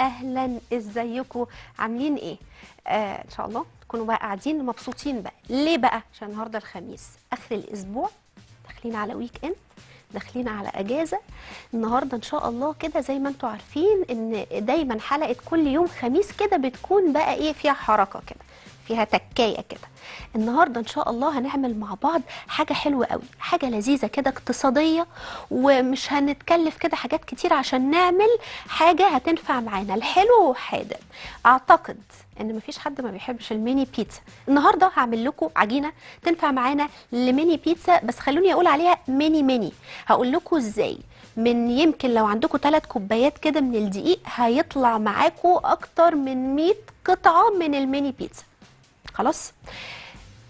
أهلا. ازيكم عاملين إيه؟ آه إن شاء الله تكونوا بقى قاعدين مبسوطين بقى. ليه بقى؟ عشان النهارده الخميس. آخر الأسبوع داخلين على weekend داخلين على أجازة. النهارده إن شاء الله كده زي ما أنتم عارفين إن دايما حلقة كل يوم خميس كده بتكون بقى إيه؟ فيها حركة كده. فيها تكاية كده. النهارده إن شاء الله هنعمل مع بعض حاجة حلوة قوي حاجة لذيذة كده اقتصادية ومش هنتكلف كده حاجات كتير عشان نعمل حاجة هتنفع معانا. الحلو وحادق أعتقد إن مفيش حد ما بيحبش الميني بيتزا. النهارده هعمل لكم عجينة تنفع معانا لميني بيتزا بس خلوني أقول عليها mini mini. هقول لكم إزاي. من يمكن لو عندكم ثلاث كوبايات كده من الدقيق هيطلع معاكم أكتر من 100 قطعة من الميني بيتزا. خلاص.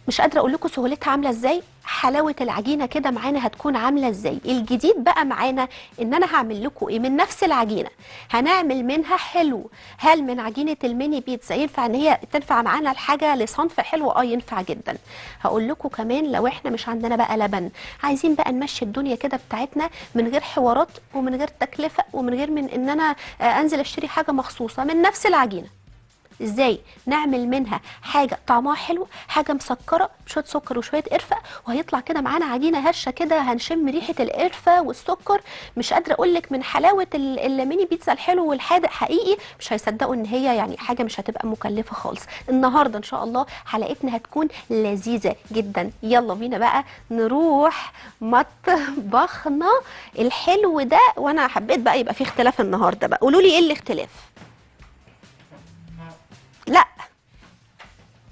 مش قادرة أقول لكم سهولتها عاملة إزاي. حلاوة العجينة كده معانا هتكون عاملة إزاي. الجديد بقى معانا إن أنا هعمل لكم إيه؟ من نفس العجينة. هنعمل منها حلو. هل من عجينة الميني بيتزا ينفع إن هي تنفع معانا الحاجة؟ لصنف حلو. آه ينفع جدا. هقول لكم كمان لو إحنا مش عندنا بقى لبن. عايزين بقى نمشي الدنيا كده بتاعتنا من غير حوارات ومن غير تكلفة ومن غير من إن أنا آه، أنزل أشتري حاجة مخصوصة. من نفس العجينة. إزاي نعمل منها حاجة طعمها حلو حاجة مسكرة بشويه سكر وشوية قرفة وهيطلع كده معانا عجينة هشة كده هنشم ريحة القرفة والسكر. مش قادرة أقول لك من حلاوة ال- الميني بيتزا الحلو والحادق حقيقي مش هيصدقوا إن هي يعني حاجة مش هتبقى مكلفة خالص. النهارده إن شاء الله حلقتنا هتكون لذيذة جدا. يلا بينا بقى نروح مطبخنا الحلو ده وأنا حبيت بقى يبقى في اختلاف النهارده بقى. قولوا لي إيه الاختلاف؟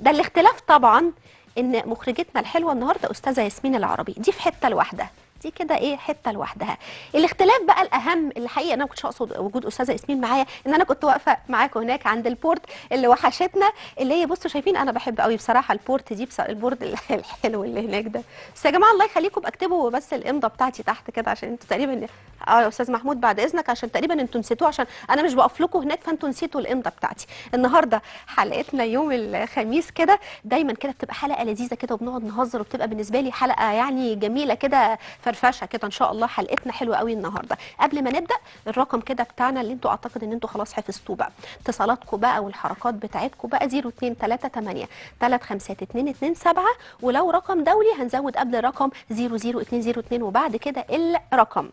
ده الاختلاف طبعا إن مخرجتنا الحلوة النهارده أستاذة ياسمين العربي دي في حتة لوحدها. دي كده إيه حتة لوحدها. الاختلاف بقى الأهم الحقيقة أنا ما كنتش أقصد وجود أستاذة ياسمين معايا إن أنا كنت واقفة معاكم هناك عند ال board اللي وحشتنا اللي هي بصوا شايفين أنا بحب قوي بصراحة ال board دي بصراحة ال board الحلو اللي هناك ده. بس يا جماعة الله يخليكم اكتبوا بس الإمضة بتاعتي تحت كده عشان أنتوا تقريبا آه يا أستاذ محمود بعد إذنك عشان تقريبا أنتوا نسيتوه عشان أنا مش بقف لكم هناك فانتوا نسيتوا الإمضة بتاعتي. النهارده حلقتنا يوم الخميس كده دايما كده بتبقى حلقة لذيذة كده وبنقعد نهزر وبتبقى بالنسبة لي حلقة يعني جميلة كده فرفشه كده إن شاء الله حلقتنا حلوة قوي النهارده. قبل ما نبدأ الرقم كده بتاعنا اللي أنتوا أعتقد إن أنتوا خلاص حفظتوه بقى. اتصالاتكم بقى والحركات بتاعتكم بقى 0238 35227 ولو رقم دولي هنزود قبل رقم 00202 وبعد كده الرقم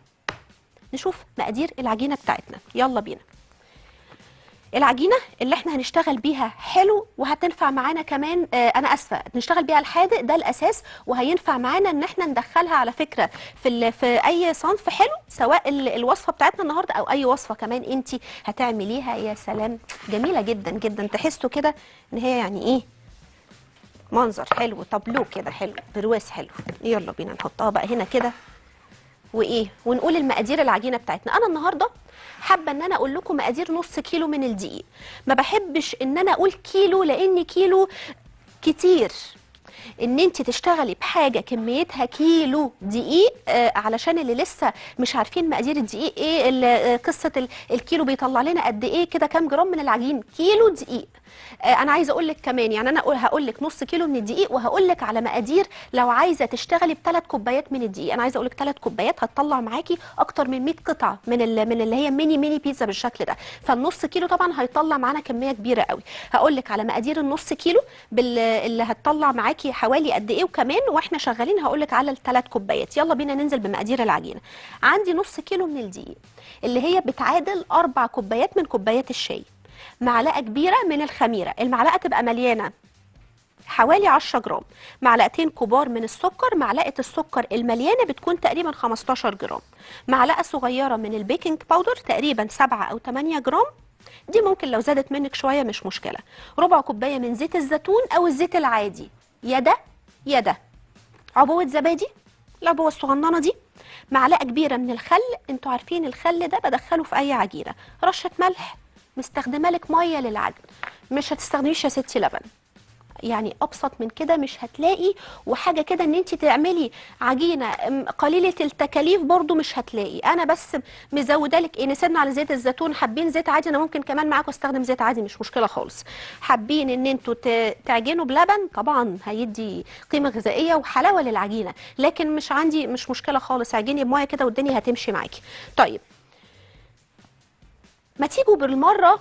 نشوف مقادير العجينة بتاعتنا. يلا بينا. العجينة اللي إحنا هنشتغل بيها حلو وهتنفع معانا كمان آه أنا أسفة نشتغل بيها الحادق ده الأساس وهينفع معانا إن إحنا ندخلها على فكرة في في أي صنف حلو سواء ال- الوصفة بتاعتنا النهارده أو أي وصفة كمان انت هتعمليها. يا سلام جميلة جدا جدا تحسوا كده إن هي يعني إيه منظر حلو طابلو كده حلو برواز حلو. يلا بينا نحطها بقى هنا كده. وإيه؟ ونقول المقادير العجينة بتاعتنا. أنا النهارده حابة إن أنا أقول لكم مقادير نص كيلو من الدقيق. ما بحبش إن أنا أقول كيلو لأن كيلو كتير. إن أنت تشتغلي بحاجة كميتها كيلو دقيق آه علشان اللي لسه مش عارفين مقادير الدقيق إيه آه، قصة ال- الكيلو بيطلع لنا قد إيه كده كام جرام من العجين؟ كيلو دقيق. أنا عايزة أقول لك كمان يعني أنا هقول لك نص كيلو من الدقيق وهقول لك على مقادير لو عايزة تشتغلي بثلاث كوبايات من الدقيق. أنا عايزة أقول لك ثلاث كوبايات هتطلع معاكي أكتر من 100 قطعة من من اللي هي ميني ميني بيتزا بالشكل ده. فالنص كيلو طبعا هيطلع معانا كمية كبيرة قوي. هقول لك على مقادير النص كيلو اللي هتطلع معاكي حوالي قد إيه وكمان وإحنا شغالين هقول لك على الثلاث كوبايات. يلا بينا ننزل بمقادير العجينة. عندي نص كيلو من الدقيق اللي هي بتعادل أربع كوبايات من كوبايات الشاي. معلقة كبيرة من الخميرة. المعلقة تبقى مليانة حوالي 10 جرام. معلقتين كبار من السكر. معلقة السكر المليانة بتكون تقريبا 15 جرام. معلقة صغيرة من البيكنج باودر تقريبا 7 أو 8 جرام. دي ممكن لو زادت منك شوية مش مشكلة. ربع كوباية من زيت الزيتون أو الزيت العادي. يا ده يا ده. عبوة زبادي العبوة الصغننة دي. معلقة كبيرة من الخل. أنتوا عارفين الخل ده بدخله في أي عجينة. رشة ملح مستخدمة لك مية للعجن مش هتستخدميش يا ستي لبن. يعني أبسط من كده مش هتلاقي وحاجة كده إن انت تعملي عجينة قليلة التكاليف برضو مش هتلاقي. أنا بس مزودة لك إيه نسينا على زيت الزيتون حابين زيت عادي أنا ممكن كمان معاكم أستخدم زيت عادي مش مشكلة خالص. حابين إن أنتوا تعجنوا بلبن طبعا هيدي قيمة غذائية وحلاوة للعجينة. لكن مش عندي مش مشكلة خالص عجيني بمية كده والدنيا هتمشي معاكي. طيب ما تيجوا بالمرة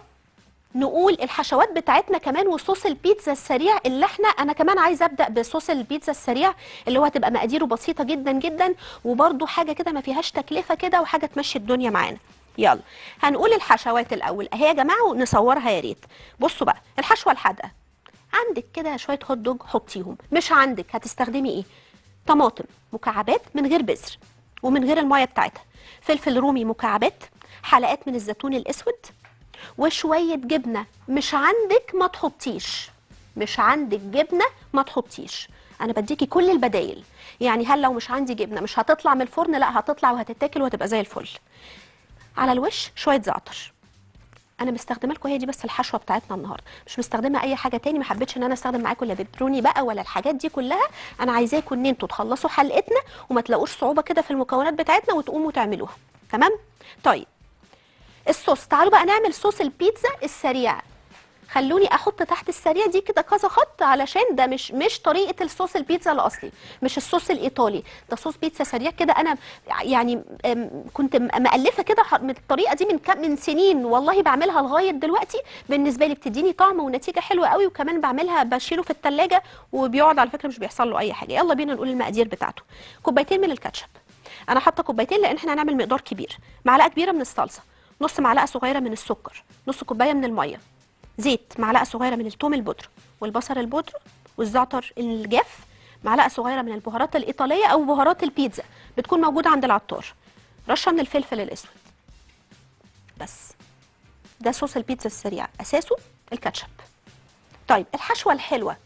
نقول الحشوات بتاعتنا كمان وصوص البيتزا السريع اللي إحنا أنا كمان عايزة أبدأ بصوص البيتزا السريع اللي هو هتبقى مقاديره بسيطة جدا جدا وبرده حاجة كده ما فيهاش تكلفة كده وحاجة تمشي الدنيا معانا. يلا هنقول الحشوات الأول. أهي يا جماعة ونصورها يا ريت. بصوا بقى الحشوة الحادقة. عندك كده شوية هوت دوج حطيهم. مش عندك هتستخدمي إيه؟ طماطم مكعبات من غير بذر ومن غير المية بتاعتها. فلفل رومي مكعبات. حلقات من الزيتون الأسود وشوية جبنة. مش عندك ما تحطيش. مش عندك جبنة ما تحطيش. أنا بديكي كل البدايل. يعني هل لو مش عندي جبنة مش هتطلع من الفرن؟ لا هتطلع وهتتاكل وهتبقى زي الفل. على الوش شوية زعتر. أنا مستخدمة لكم هي دي بس الحشوة بتاعتنا النهارده. مش مستخدمة أي حاجة تاني ما حبيتش إن أنا أستخدم معاكم لا بقى ولا الحاجات دي كلها. أنا عايزاكم إن أنتوا تخلصوا حلقتنا وما تلاقوش صعوبة كده في المكونات بتاعتنا وتقوموا تعملوها. تمام؟ طيب. الصوص. تعالوا بقى نعمل صوص البيتزا السريع. خلوني أحط تحت السريع دي كده كذا خط علشان ده مش مش طريقة الصوص البيتزا الأصلي مش الصوص الإيطالي. ده صوص بيتزا سريع كده. أنا يعني كنت مألفة كده من الطريقة دي من كام من سنين والله بعملها لغاية دلوقتي. بالنسبة لي بتديني طعم ونتيجة حلوة قوي وكمان بعملها بشيله في الثلاجه وبيقعد على فكرة مش بيحصل له أي حاجة. يلا بينا نقول المقادير بتاعته. كوبايتين من الكاتشب. أنا حاطة كوبايتين لأن إحنا هنعمل مقدار كبير. معلقة كبيرة من الصلصة. نص معلقة صغيرة من السكر نص كوباية من المية زيت معلقة صغيرة من الثوم البودر والبصل البودر والزعتر الجاف معلقة صغيرة من البهارات الإيطالية أو بهارات البيتزا بتكون موجودة عند العطار. رشة من الفلفل الأسود. بس. ده صوص البيتزا السريع. أساسه الكاتشب. طيب الحشوة الحلوة.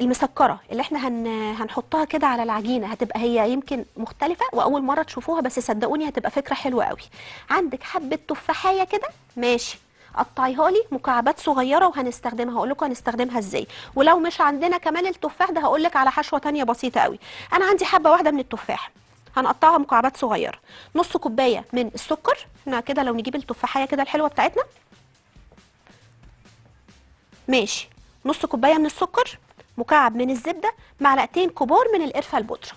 المسكرة اللي إحنا هن... هنحطها كده على العجينة هتبقى هي يمكن مختلفة وأول مرة تشوفوها بس صدقوني هتبقى فكرة حلوة قوي عندك حبة تفاحية كده ماشي. قطعيها لي مكعبات صغيرة وهنستخدمها هقول لكم هنستخدمها إزاي. ولو مش عندنا كمان التفاح ده هقول لك على حشوة تانية بسيطة قوي أنا عندي حبة واحدة من التفاح هنقطعها مكعبات صغيرة. نص كوباية من السكر إحنا كده لو نجيب التفاحية كده الحلوة بتاعتنا. ماشي. نص كوباية من السكر مكعب من الزبدة معلقتين كبار من القرفة البودرة.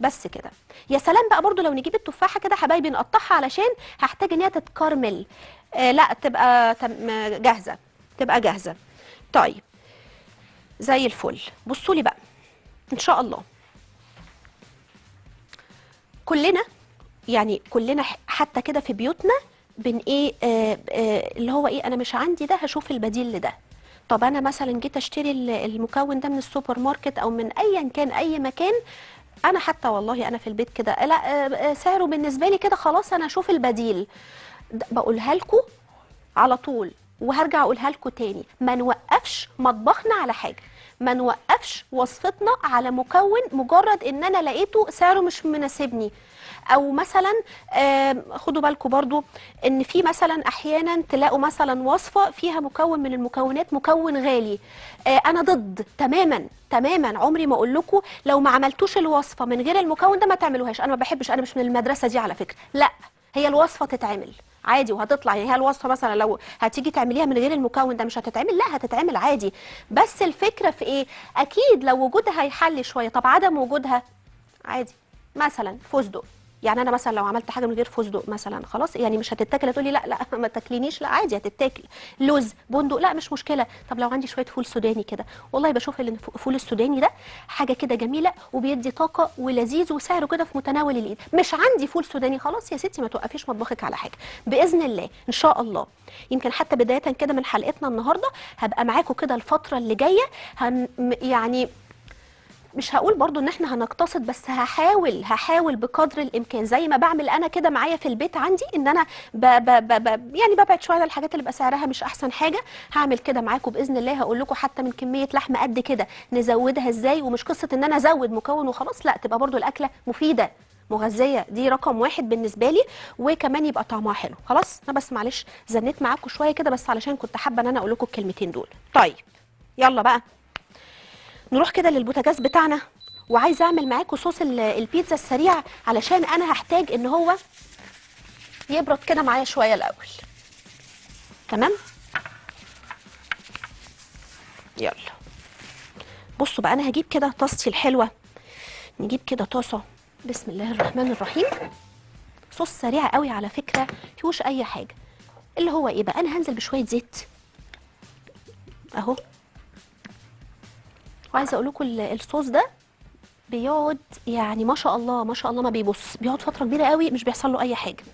بس كده. يا سلام بقى برضو لو نجيب التفاحة كده حبايبي نقطعها علشان هحتاج إن هي تتكرمل. آه لا تبقى جاهزة. تبقى جاهزة. طيب. زي الفل. بصوا لي بقى. إن شاء الله. كلنا يعني كلنا حتى كده في بيوتنا بإن إيه آه آه اللي هو إيه أنا مش عندي ده هشوف البديل لده. طب أنا مثلا جيت أشتري ال- المكون ده من السوبر ماركت أو من ايا كان أي مكان أنا حتى والله أنا في البيت كده لا آه، آه، سعره بالنسبة لي كده خلاص أنا أشوف البديل. بقولها لكم على طول وهرجع أقولها لكم تاني. ما نوقفش مطبخنا على حاجة ما نوقفش وصفتنا على مكون مجرد إن أنا لقيته سعره مش مناسبني. أو مثلا خدوا بالكم برضو إن في مثلا أحيانا تلاقوا مثلا وصفة فيها مكون من المكونات مكون غالي. آه، أنا ضد تماما تماما. عمري ما أقول لكم لو ما عملتوش الوصفة من غير المكون ده ما تعملوهاش. أنا ما بحبش أنا مش من المدرسة دي على فكرة. لا هي الوصفة تتعمل عادي وهتطلع. يعني هي الوصفة مثلا لو هتيجي تعمليها من غير المكون ده مش هتتعمل. لا هتتعمل عادي. بس الفكرة في إيه؟ أكيد لو وجودها هيحل شوية. طب عدم وجودها؟ عادي. مثلا فستق. يعني أنا مثلا لو عملت حاجة من غير فستق مثلا خلاص يعني مش هتتاكل هتقولي لا لا ما تاكلينيش لا عادي هتتاكل. لوز بندق لا مش مشكلة. طب لو عندي شوية فول سوداني كده. والله بشوف إن الفول السوداني ده حاجة كده جميلة وبيدي طاقة ولذيذ وسعره كده في متناول الإيد. مش عندي فول سوداني خلاص يا ستي ما توقفيش مطبخك على حاجة. بإذن الله إن شاء الله. يمكن حتى بداية كده من حلقتنا النهارده هبقى معاكم كده الفترة اللي جاية هن يعني مش هقول برضو إن إحنا هنقتصد بس هحاول هحاول بقدر الإمكان زي ما بعمل أنا كده معايا في البيت عندي إن أنا ب ب ب ب يعني ببعد شوية عن الحاجات اللي بقى سعرها مش أحسن حاجة هعمل كده معاكم بإذن الله هقول لكم حتى من كمية لحمة قد كده نزودها إزاي ومش قصة إن أنا أزود مكون وخلاص لأ تبقى برضو الأكلة مفيدة مغذية دي رقم واحد بالنسبة لي وكمان يبقى طعمها حلو. خلاص؟ أنا بس معلش زنيت معاكم شوية كده بس علشان كنت حابة إن أنا أقول لكم الكلمتين دول. طيب يلا بقى. نروح كده للبوتاجاز بتاعنا وعايزه أعمل معاكم صوص ال- البيتزا السريع علشان أنا هحتاج إن هو يبرد كده معايا شوية الأول. تمام؟ يلا. بصوا بقى أنا هجيب كده طاستي الحلوة نجيب كده طاسة. بسم الله الرحمن الرحيم. صوص سريع قوي على فكرة فيهوش أي حاجة. اللي هو إيه بقى؟ أنا هنزل بشوية زيت. أهو. وعايزه أقول لكم ال- الصوص ده بيقعد يعني ما شاء الله ما شاء الله ما بيبص بيقعد فترة كبيرة قوي مش بيحصل له أي حاجة.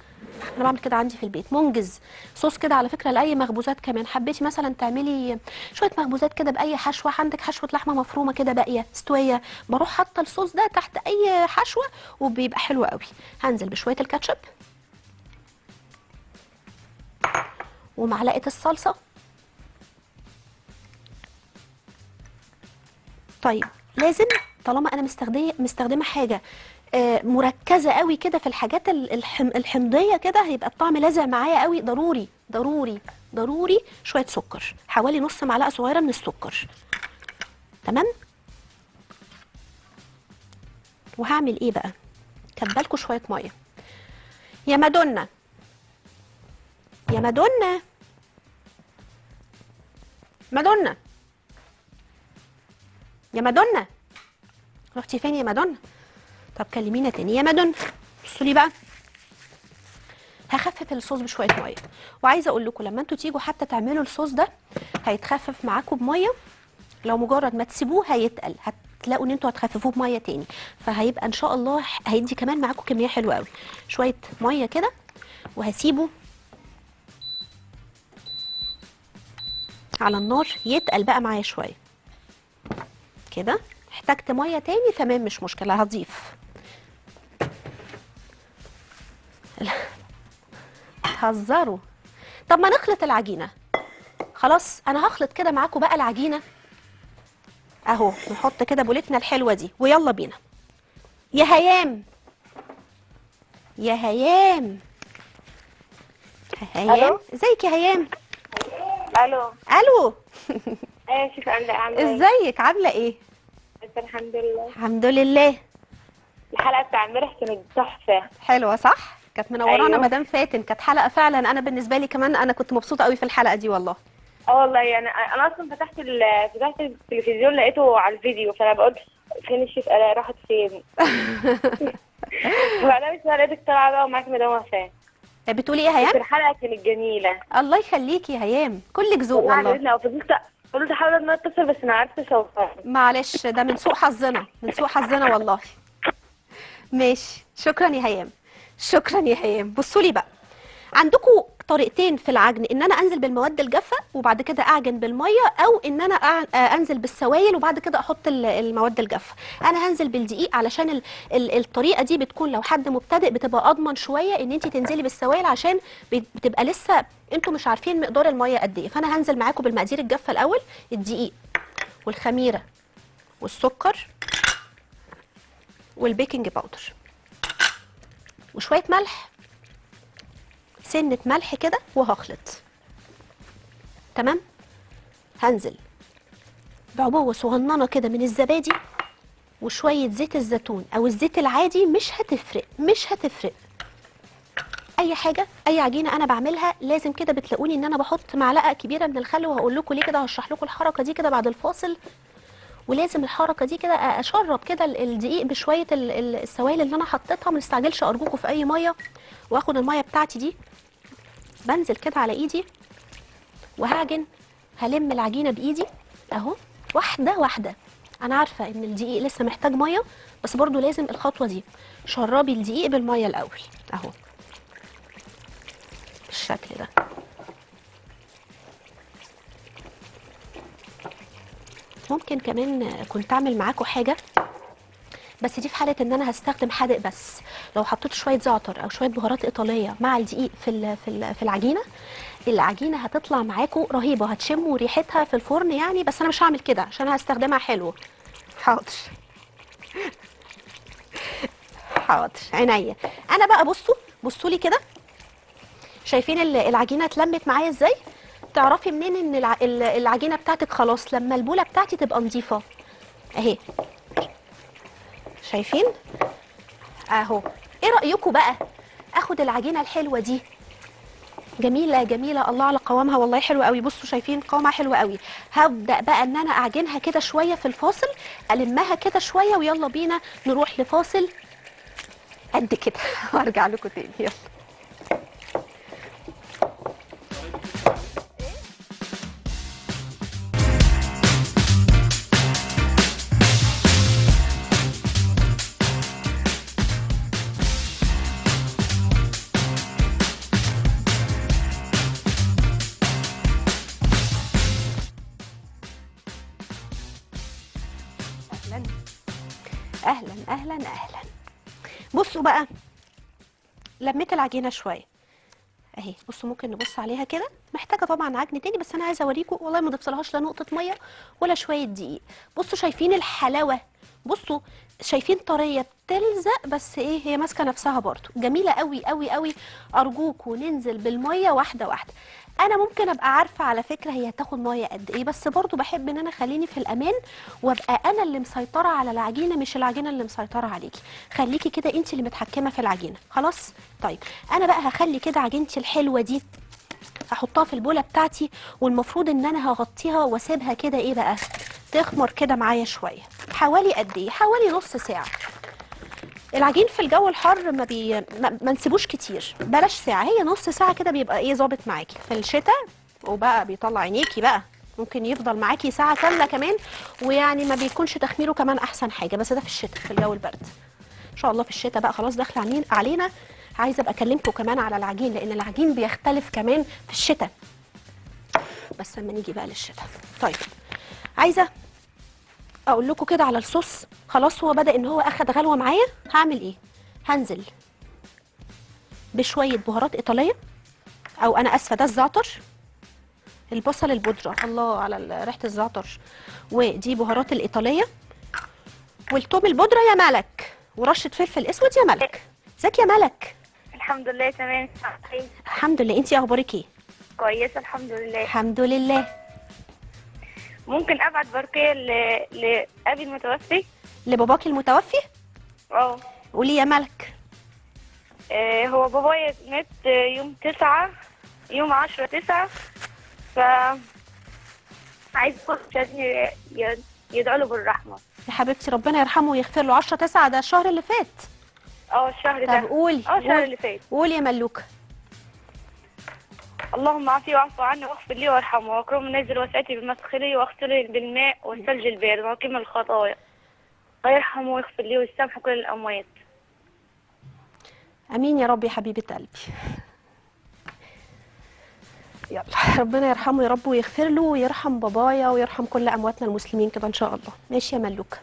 أنا بعمل كده عندي في البيت. منجز صوص كده على فكرة لأي مخبوزات كمان. حبيتي مثلا تعملي شوية مخبوزات كده بأي حشوة؟ عندك حشوة لحمة مفرومة كده باقية مستويه بروح حاطة الصوص ده تحت أي حشوة وبيبقى حلو قوي. هنزل بشوية الكاتشب ومعلقة الصلصة طيب لازم طالما أنا مستخدمه مستخدمة حاجة آه، مركزة قوي كده في الحاجات ال- الحم الحمضية كده هيبقى الطعم لازق معايا قوي ضروري ضروري ضروري شوية سكر حوالي نص معلقة صغيرة من السكر. تمام؟ وهعمل إيه بقى؟ كبالكوا شوية مية. يا مادونا. يا مادونا. مادونا. يا مادونا. رحتي فين يا مادونا؟ طب كلمينا تاني. يا مادونا بصوا لي بقى. هخفف الصوص بشوية مية. وعايزة أقول لكم لما أنتوا تيجوا حتى تعملوا الصوص ده هيتخفف معاكم بميه لو مجرد ما تسيبوه هيتقل. هتلاقوا إن أنتوا هتخففوه بمية تاني. فهيبقى إن شاء الله هيدي كمان معاكم كمية حلوة قوي شوية مية كده وهسيبه على النار يتقل بقى معايا شوية. كده. احتجت مية تاني تمام مش مشكلة هضيف. هزروا. طب ما نخلط العجينة. خلاص أنا هخلط كده معاكم بقى العجينة. أهو نحط كده بولتنا الحلوة دي ويلا بينا. يا هيام. يا هيام. هيام؟ إزيك يا هيام؟ ألو. ألو. إيه شوف عامله إيه؟ إزيك؟ عاملة إيه؟ الحمد لله. الحمد لله. الحلقة بتاع امبارح كانت تحفة. حلوة صح؟ كانت منورانا أيوه. مدام فاتن كانت حلقة فعلا. أنا بالنسبة لي كمان أنا كنت مبسوطة قوي في الحلقة دي والله. آه والله يعني أنا أصلا فتحت. فتحت التلفزيون لقيته على الفيديو فأنا بقول فين الشيف الاء راحت فين؟ وبعدها مش لقيتك طالعة بقى ومعاك مدام وفاء. بتقولي إيه هيام؟ الحلقة كانت جميلة. الله يخليكي يا هيام. كلك ذوق والله. عجبتنا فضلت أحاول إن أتصل بس ما عرفتش اوصل معلش ده من سوء حظنا من سوء حظنا والله. ماشي. شكرا يا هيام. شكرا يا هيام. بصوا لي بقى. عندكم طريقتين في العجن إن أنا أنزل بالمواد الجافة وبعد كده أعجن بالمية أو إن أنا آه، أنزل بالسوائل وبعد كده أحط ال- المواد الجافة. أنا هنزل بالدقيق علشان ال ال الطريقة دي بتكون لو حد مبتدئ بتبقى أضمن شوية إن انت تنزلي بالسوائل عشان بت- بتبقى لسه أنتوا مش عارفين مقدار المية قد إيه. فأنا هنزل معاكم بالمقادير الجافة الأول الدقيق والخميرة والسكر والبيكنج باودر وشوية ملح سنة ملح كده وهخلط. تمام؟ هنزل. بعبوة صغننة كده من الزبادي وشوية زيت الزيتون أو الزيت العادي مش هتفرق مش هتفرق. أي حاجة أي عجينة أنا بعملها لازم كده بتلاقوني إن أنا بحط معلقة كبيرة من الخل وهقول لكم ليه كده هشرح لكم الحركة دي كده بعد الفاصل. ولازم الحركة دي كده أشرب كده ال- الدقيق بشوية ال- ال- السوائل اللي أنا حطيتها ما نستعجلش ارجوكم في أي مية وآخد المية بتاعتي دي بنزل كده على إيدي وهعجن هلم العجينة بإيدي أهو واحدة واحدة. أنا عارفة إن الدقيق لسه محتاج مية بس برضو لازم الخطوة دي. شربي الدقيق بالمية الأول أهو. بالشكل ده. ممكن كمان كنت أعمل معاكم حاجة. بس دي في حالة إن أنا هستخدم حادق بس. لو حطيت شوية زعتر أو شوية بهارات إيطالية مع الدقيق في في ال- في العجينة العجينة هتطلع معاكم رهيبة هتشموا ريحتها في الفرن يعني. بس أنا مش هعمل كده عشان هستخدمها حلو. حاضر. حاضر. عينيا. أنا بقى بصوا بصوا لي كده. شايفين ال- العجينة اتلمت معايا إزاي؟ تعرفي منين إن الع- ال- العجينة بتاعتك خلاص؟ لما البولة بتاعتي تبقى نظيفة. أهي. شايفين؟ أهو. إيه رايكم بقى؟ آخد العجينة الحلوة دي. جميلة جميلة. الله على قوامها. والله حلوة قوي. بصوا شايفين؟ قوامها حلو قوي. هبدأ بقى إن أنا أعجنها كده شوية في الفاصل. ألمها كده شوية ويلا بينا نروح لفاصل قد كده. وأرجع لكم تاني. يلا. بصوا بقى. لميت العجينة شوية. أهي بصوا ممكن نبص عليها كده. محتاجة طبعا عجن تاني بس أنا عايزة اوريكم والله ما ضفتلهاش لا نقطة مية ولا شوية دقيق. بصوا شايفين الحلاوة. بصوا شايفين طرية بتلزق بس إيه هي ماسكة نفسها برضو. جميلة قوي قوي قوي أرجوكوا ننزل بالمية واحدة واحدة. أنا ممكن أبقى عارفة على فكرة هي هتاخد ميه قد إيه بس برضو بحب إن أنا خليني في الأمان وأبقى أنا اللي مسيطرة على العجينة مش العجينة اللي مسيطرة عليكي. خليكي كده انت اللي متحكمة في العجينة. خلاص؟ طيب أنا بقى هخلي كده عجينتي الحلوة دي هحطها في البولة بتاعتي والمفروض إن أنا هغطيها وأسيبها كده إيه بقى تخمر كده معايا شوية. حوالي قد إيه؟ حوالي نص ساعة. العجين في الجو الحر ما بي ما, نسيبوش كتير. بلاش ساعة هي نص ساعة كده بيبقى إيه ظابط معاكي. في الشتاء وبقى بيطلع عينيكي بقى. ممكن يفضل معاكي ساعة كامله كمان ويعني ما بيكونش تخميره كمان أحسن حاجة. بس ده في الشتاء في الجو البرد. إن شاء الله في الشتاء بقى خلاص داخل علينا علينا. عايزة أبقى أكلمكم كمان على العجين لأن العجين بيختلف كمان في الشتاء. بس لما نيجي بقى للشتاء. طيب عايزة أقول لكم كده على الصوص. خلاص هو بدأ إن هو أخد غلوة معايا. هعمل إيه؟ هنزل بشوية بهارات إيطالية أو أنا آسفة ده الزعتر البصل البودرة. الله على ريحة الزعتر. ودي بهارات الإيطالية. والثوم البودرة يا ملك. ورشة فلفل أسود يا ملك. ازيك يا ملك؟ الحمد لله تمام. الحمد لله. انتي أخبارك إيه؟ كويسة الحمد لله. الحمد لله. ممكن أبعت برقيه ل- لابي المتوفي؟ لباباكي المتوفي؟ أه. قولي يا ملك. آه، هو بابايا مات آه، يوم تسعة يوم عشرة تسعة ف عايز عشان يدعوا له بالرحمة. يا حبيبتي ربنا يرحمه ويغفر له. 10 9 ده الشهر اللي فات. أه الشهر ده. طب قولي أه الشهر. اللي فات. قولي يا ملوكه اللهم عافيه واعف عني واغفر لي وارحمه. وأكرم نزل وسعتي بمسخري واغسله بالماء والثلج البارد وقيم الخطايا. ويرحمه ويغفر لي ويسامح كل الأموات. آمين يا رب يا حبيبة قلبي. يلا ربنا يرحمه يا رب ويغفر له ويرحم بابايا ويرحم كل أمواتنا المسلمين كده إن شاء الله. ماشي يا ملوكه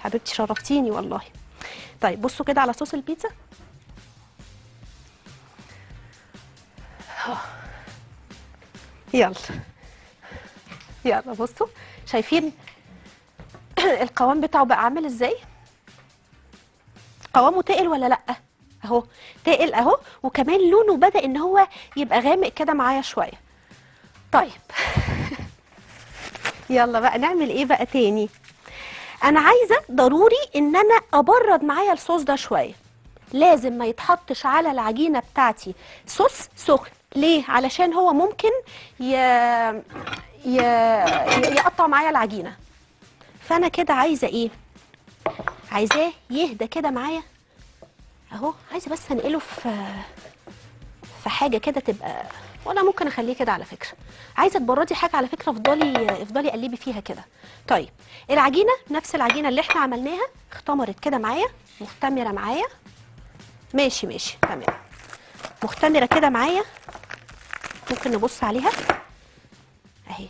حبيبتي شرفتيني والله. طيب بصوا كده على صوص البيتزا. يلا. يلا بصوا. شايفين القوام بتاعه بقى عامل إزاي؟ قوامه تقل ولا لأ؟ اهو. تقل اهو. وكمان لونه بدأ ان هو يبقى غامق كده معايا شوية. طيب. يلا بقى نعمل إيه بقى تاني؟ أنا عايزة ضروري ان أنا ابرد معايا الصوص ده شوية. لازم ما يتحطش على العجينة بتاعتي. صوص سخن. ليه؟ علشان هو ممكن ي... ي... يقطع معايا العجينة. فأنا كده عايزة إيه؟ عايزاه يهدى كده معايا. أهو عايزة بس أنقله في في حاجة كده تبقى ولا ممكن أخليه كده على فكرة. عايزة تبردي حاجة على فكرة افضلي افضلي قلبي فيها كده. طيب العجينة نفس العجينة اللي إحنا عملناها اختمرت كده معايا مختمرة معايا. ماشي ماشي تمام. مختمرة كده معايا. ممكن نبص عليها؟ اهي.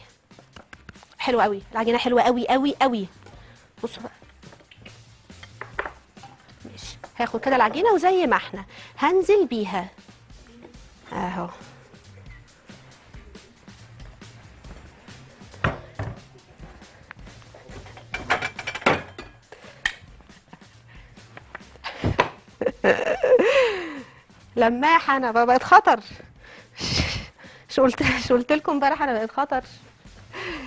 حلوة قوي. العجينة حلوة قوي قوي قوي. بصوا بقى. ماشي. هاخد كده العجينة وزي ما إحنا. هنزل بيها. اهو. لماح أنا بقت خطر. شو قلت شو قلت لكم امبارح؟ أنا بقيت خطر.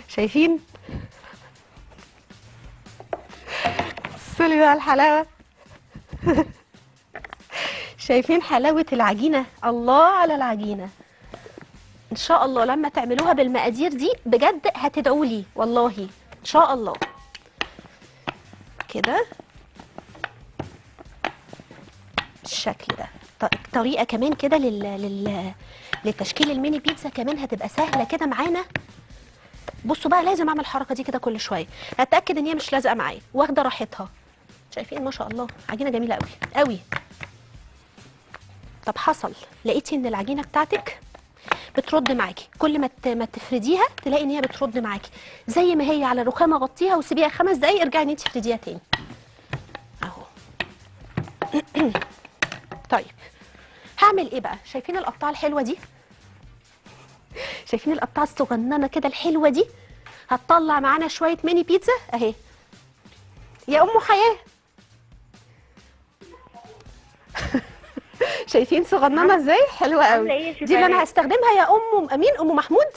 شايفين؟ بصوا بقى الحلاوة. شايفين حلاوة العجينة؟ الله على العجينة. إن شاء الله لما تعملوها بالمقادير دي بجد هتدعوا لي والله. إن شاء الله. كده؟ بالشكل ده. طريقة كمان كده لل... لل... لتشكيل الميني بيتزا كمان هتبقى سهلة كده معانا. بصوا بقى لازم أعمل الحركة دي كده كل شوية. أتأكد إن هي مش لازقة معايا. واخدة راحتها. شايفين؟ ما شاء الله. عجينة جميلة قوي قوي طب حصل. لقيتي إن العجينة بتاعتك بترد معاكي. كل ما ما تفرديها تلاقي إن هي بترد معاكي. زي ما هي على الرخامه غطيها وسيبيها خمس دقايق ارجعي إن انت تفرديها تاني. أهو. طيب. هعمل إيه بقى؟ شايفين القطعه الحلوة دي؟ شايفين القطعه الصغننة كده الحلوة دي؟ هتطلع معانا شوية ميني بيتزا؟ أهي. يا أم حياة. شايفين صغننة إزاي؟ حلوة قوي إيه دي اللي أنا؟ هستخدمها يا ام أمين أم محمود؟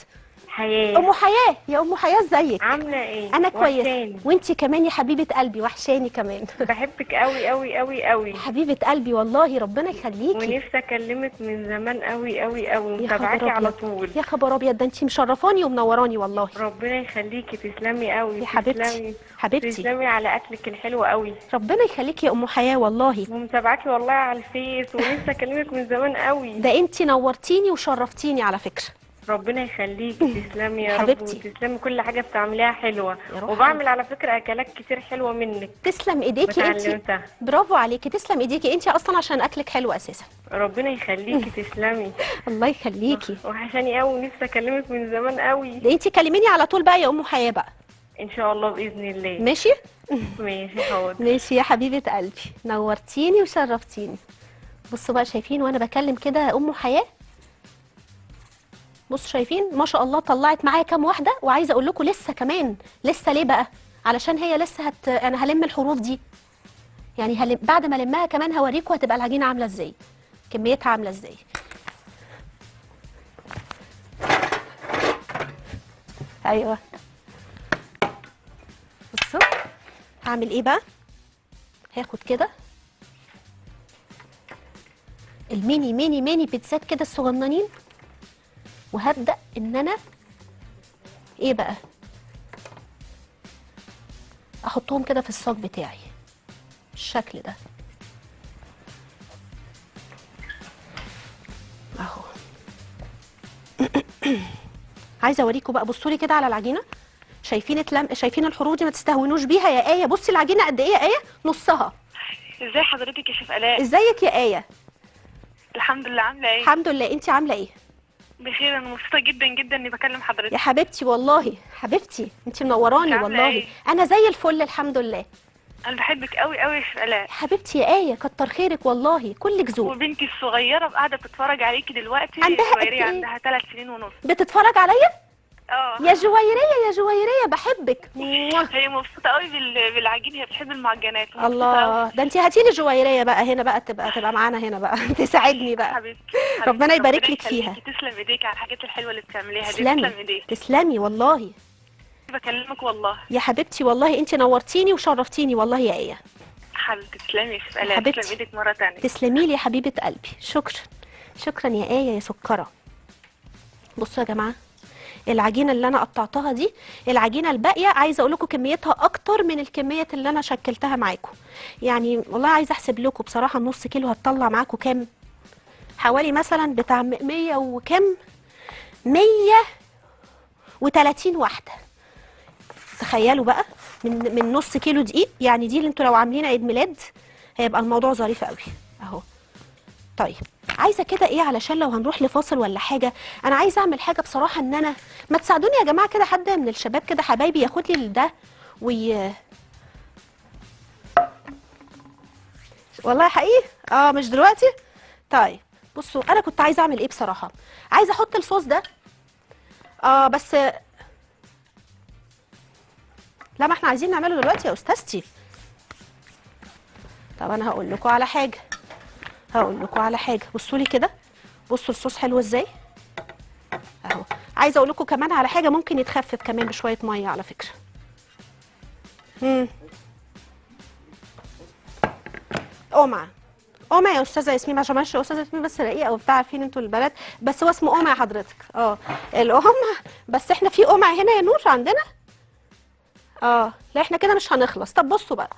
حياة. أم حياة. يا أم حياة إزيك؟ عاملة إيه؟ أنا كويس وحشاني. وإنتي كمان يا حبيبة قلبي. وحشاني كمان. بحبك قوي قوي قوي قوي حبيبة قلبي والله ربنا يخليكي. ونفسي أكلمك من زمان قوي قوي قوي متابعاكي على. طول. يا خبر أبيض. ده انتي مشرفاني ومنوراني والله. ربنا يخليكي. تسلمي قوي يا حبيبتي. تسلمي. حبيبتي. تسلمي على أكلك الحلو قوي ربنا يخليكي يا أم حياة والله. ومتابعاكي والله على الفيس. ونفسي أكلمك من زمان قوي ده انتي نورتيني وشرفتيني على فكرة. ربنا يخليكي تسلمي يا رب حبيبتي. وتسلمي كل حاجة بتعمليها حلوة. وبعمل على فكرة أكلات كتير حلوة منك. تسلم إيديكي وتعلمتها برافو عليكي. تسلم إيديكي انتي أصلا عشان أكلك حلو أساسا. ربنا يخليكي. تسلمي. الله يخليكي. وحشاني قوي ونفسي أكلمك من زمان قوي. ده انتي كلميني على طول بقى يا أم حياة بقى. إن شاء الله بإذن الله. ماشي؟ ماشي حاضر. ماشي يا حبيبة قلبي. نورتيني وشرفتيني. بصوا بقى شايفين وأنا بكلم كده أم حياة؟ بصوا شايفين؟ ما شاء الله طلعت معايا كام واحدة وعايزة أقول لكم لسه كمان لسه ليه بقى؟ علشان هي لسه هت... أنا هلم الحروف دي. يعني هلم... بعد ما ألمها كمان هوريكم هتبقى العجينة عاملة إزاي. كميتها عاملة إزاي. أيوه. بصوا هعمل إيه بقى؟ هاخد كده الميني ميني ميني بيتزات كده الصغننين. وهبدأ إن أنا إيه بقى؟ أحطهم كده في الصاج بتاعي. بالشكل ده. أهو. عايزة أوريكم بقى. بصوا لي كده على العجينة. شايفين اتلم... شايفين الحروف دي ما تستهونوش بيها يا آية. بصي العجينة قد إيه يا آية؟ نصها. إزاي حضرتك يا شيف الاء إزيك يا آية؟ الحمد لله. عاملة إيه؟ الحمد لله. انت عاملة إيه؟ بخير أنا مبسوطة جدا جدا إني بكلم يا حضرتك حبيبتي والله حبيبتي انت منوراني والله. إيه؟ أنا زي الفل الحمد لله. أنا بحبك قوي قوي يا يا حبيبتي يا آية كتر خيرك والله. كلك ذوق. وبنتي الصغيرة قاعدة بتتفرج عليكي دلوقتي عندها قد إيه؟ عندها ثلاث سنين ونص. بتتفرج عليا؟ آه. يا جويريه يا جويريه بحبك. هي مبسوطة قوي بال- بالعجين هي بتحب المعجنات. الله. ده انت هاتي لي جويريه بقى هنا بقى تبقى تبقى معانا هنا بقى. تساعدني بقى. حبيبتي ربنا يبارك لك. فيها. تسلم ايديك على الحاجات الحلوة اللي بتعمليها دي. تسلمي. تسلم ايديك. تسلمي والله. بكلمك والله. يا حبيبتي والله انت نورتيني وشرفتيني والله يا إيه. حبيبتي تسلمي يا شيف الاء حبيبتي. تسلم إيدك مرة تانية. تسلمي لي يا حبيبة قلبي. شكرا. شكرا يا إيه يا سكرة. بصوا يا جماعة. العجينة اللي أنا قطعتها دي العجينة الباقية عايزة أقول لكم كميتها أكتر من الكمية اللي أنا شكلتها معاكم. يعني والله عايزة أحسب لكم بصراحة النص كيلو هتطلع معاكم كام؟ حوالي مثلا بتاع 100 وكام؟ 130 واحدة. تخيلوا بقى من من نص كيلو دقيق يعني دي اللي أنتوا لو عاملين عيد ميلاد هيبقى الموضوع ظريف قوي. أهو. طيب عايزة كده إيه علشان لو هنروح لفاصل ولا حاجة أنا عايزة أعمل حاجة بصراحة إن أنا ما تساعدوني يا جماعة كده حد من الشباب كده حبايبي ياخد لي ده وي والله حقيقي؟ آه مش دلوقتي؟ طيب بصوا أنا كنت عايزة أعمل إيه بصراحة؟ عايزة أحط الصوص ده آه بس لا ما إحنا عايزين نعمله دلوقتي يا أستاذتي. طب أنا هقول لكم على حاجة. هقول لكم على حاجة. بصوا لي كده. بصوا الصوص حلو إزاي؟ اهو. عايزة أقول لكم كمان على حاجة ممكن يتخفف كمان بشوية مية على فكرة. امم قمع. قمع يا أستاذة ياسمين. عشان ماشي أستاذة ياسمين بس رقيقة وبتاع عارفين أنتوا البلد بس هو اسمه قمع حضرتك. آه. القمع. بس إحنا في قمع هنا يا نور عندنا؟ آه. لا إحنا كده مش هنخلص. طب بصوا بقى.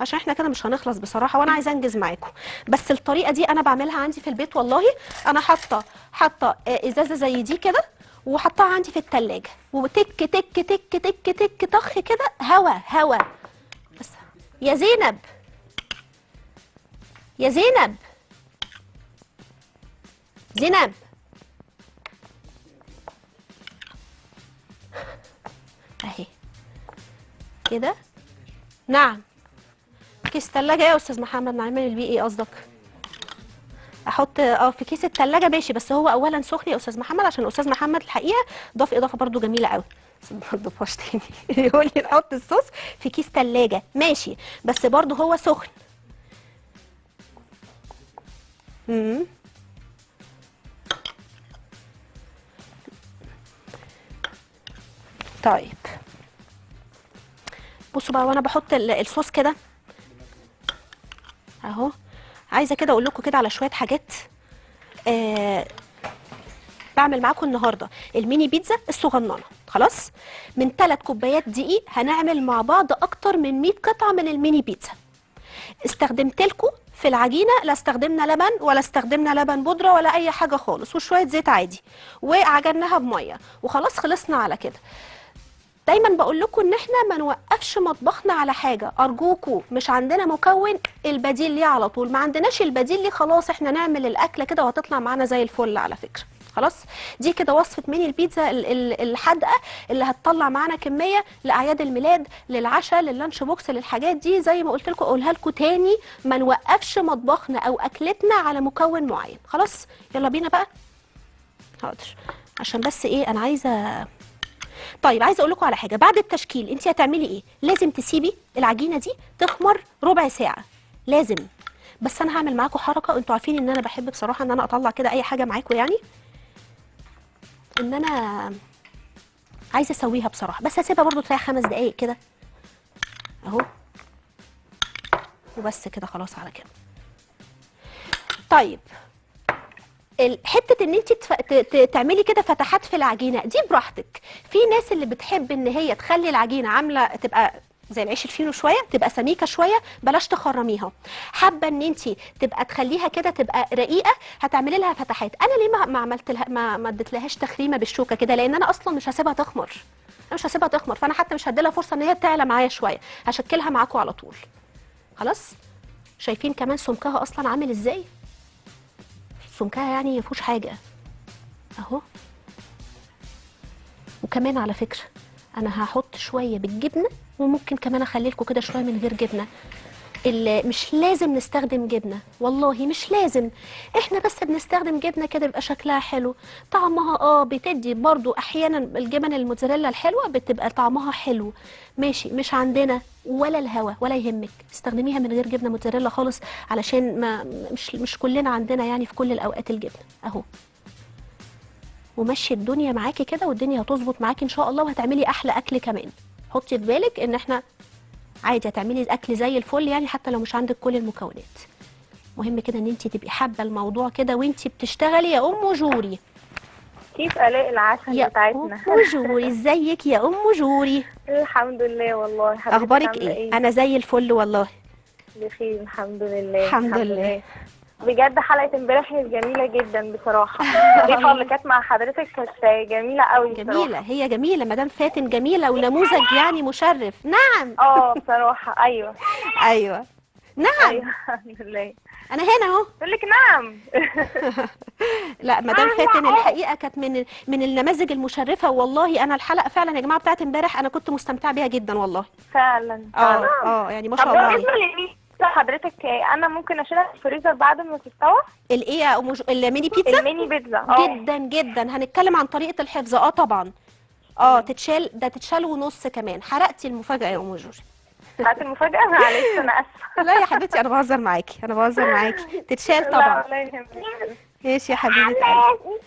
عشان إحنا كده مش هنخلص بصراحة وأنا عايزة أنجز معاكم. بس الطريقة دي أنا بعملها عندي في البيت والله أنا حاطة حاطة آه، إزازة زي دي كده وحطها عندي في التلاجة. وتك تك تك تك تك طخ كده هوا هوا. بس. يا زينب. يا زينب. زينب. أهي. كده؟ نعم. كيس تلاجة يا أستاذ محمد نعمل بيه إيه قصدك؟ أحط آه في كيس التلاجة ماشي. بس هو اولا سخن يا أستاذ محمد عشان الاستاذ محمد الحقيقة ضاف إضافة برضو جميلة قوي. بس ما تاني. يقول لي نحط الصوص في كيس تلاجة. ماشي. بس برضو هو سخن. امم طيب. بصوا بقى وأنا بحط ال- الصوص كده. اهو. عايزة كده أقول لكم كده على شوية حاجات آه بعمل معاكم النهارده. الميني بيتزا الصغننة. خلاص؟ من ثلاث كوبايات دقيق هنعمل مع بعض أكتر من 100 قطعة من الميني بيتزا. استخدمت لكم في العجينة لا استخدمنا لبن ولا استخدمنا لبن بودرة ولا أي حاجة خالص وشوية زيت عادي. وعجناها بمية. وخلاص خلصنا على كده. دايما بقول لكم إن إحنا ما نوقفش مطبخنا على حاجة. أرجوكوا مش عندنا مكون البديل ليه على طول. ما عندناش البديل ليه خلاص إحنا نعمل الأكلة كده وهتطلع معانا زي الفل على فكرة. خلاص؟ دي كده وصفة ميني البيتزا ال- ال- الحادقة اللي هتطلع معانا كمية لأعياد الميلاد للعشاء لل lunch box للحاجات دي. زي ما قلت لكم اقولها لكم تاني. ما نوقفش مطبخنا أو أكلتنا على مكون معين. خلاص؟ يلا بينا بقى. حاضر. عشان بس إيه أنا عايزة طيب عايزة أقول لكم على حاجة. بعد التشكيل انت هتعملي إيه؟ لازم تسيبي العجينة دي تخمر ربع ساعة. لازم. بس أنا هعمل معاكم حركة أنتوا عارفين إن أنا بحب بصراحة إن أنا أطلع كده أي حاجة معاكم يعني. إن أنا عايزة أسويها بصراحة. بس هسيبها برضو تريح خمس دقايق كده. أهو. وبس كده خلاص على كده. طيب. حتة إن انت. تعملي كده فتحات في العجينة دي براحتك. في ناس اللي بتحب إن هي تخلي العجينة عاملة تبقى زي العيش الفينو شوية تبقى سميكة شوية بلاش تخرميها. حابة إن انت تبقى تخليها كده تبقى رقيقة هتعملي لها فتحات. أنا ليه ما, ما عملت لها ما ما اديتلهاش تخريمة بالشوكة كده؟ لأن أنا أصلا مش هسيبها تخمر. أنا مش هسيبها تخمر فأنا حتى مش هديلها فرصة إن هي تعلى معايا شوية. هشكلها معاكم على طول. خلاص؟ شايفين كمان سمكها أصلا عامل إزاي؟ سمكها يعني مفيهوش حاجة. أهو. وكمان على فكرة أنا هحط شوية بالجبنة وممكن كمان اخلي لكم كده شوية من غير جبنة. ال- مش لازم نستخدم جبنة. والله مش لازم. إحنا بس بنستخدم جبنة كده بيبقى شكلها حلو. طعمها آه بتدي برضو أحيانا الجبن الموتزاريلا الحلوة بتبقى طعمها حلو. ماشي مش عندنا ولا الهوا ولا يهمك. استخدميها من غير جبنة موتزاريلا خالص علشان ما مش مش كلنا عندنا يعني في كل الأوقات الجبنه أهو. ومشي الدنيا معاكي كده والدنيا هتظبط معاكي إن شاء الله وهتعملي أحلى أكل كمان. حطي في بالك إن إحنا عادي هتعملي اكل زي الفل يعني حتى لو مش عندك كل المكونات. مهم كده إن أنت تبقي حابة الموضوع كده وأنت بتشتغلي. يا أم جوري. كيف ألاقي العسل يا بتاعتنا؟ أم جوري إزيك يا أم جوري؟ الحمد لله والله. أخبارك عاملة إيه؟ أنا زي الفل والله. بخير الحمد لله الحمد لله. بجد حلقة امبارح كانت جميلة جدا بصراحة. الضيفة اللي كانت مع حضرتك كانت جميلة قوي بصراحة. جميلة هي جميلة مدام فاتن جميلة ونموذج يعني مشرف. نعم. آه بصراحة أيوه. أيوه. نعم. أيوه لله. أنا هنا أهو. بقول لك نعم. لا مدام فاتن الحقيقة كانت من من النماذج المشرفة. والله أنا الحلقة فعلا يا جماعة بتاعت امبارح أنا كنت مستمتعة بيها جدا والله. فعلا آه آه يعني ما شاء الله. حضرتك أنا ممكن أشيلها في الفريزر بعد ما تستوى؟ الايه يا أم الميني بيتزا الميني بيتزا آه. جدا جدا. هنتكلم عن طريقة الحفظ آه طبعا. آه تتشال ده تتشال ونص كمان. حرقتي المفاجأة يا أم جوري بتاعت المفاجأة؟ معلش أنا آسفة. لا يا حبيبتي أنا بهزر معاكي أنا بهزر معاكي. تتشال لا طبعا. ولا يهمك ماشي يا حبيبة قلبي.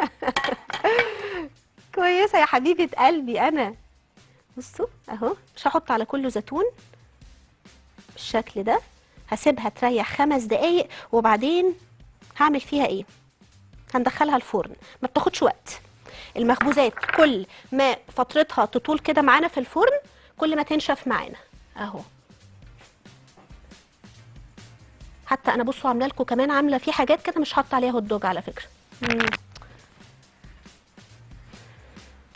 كويسة يا حبيبة قلبي أنا. بصوا أهو مش هحط على كله زيتون. بالشكل ده. هسيبها تريح خمس دقايق وبعدين هعمل فيها إيه؟ هندخلها الفرن. ما بتاخدش وقت. المخبوزات كل ما فترتها تطول كده معانا في الفرن كل ما تنشف معانا. أهو. حتى أنا بصوا عاملة لكم كمان عاملة في حاجات كده مش حاطة عليها هوت دوج على فكرة. مم.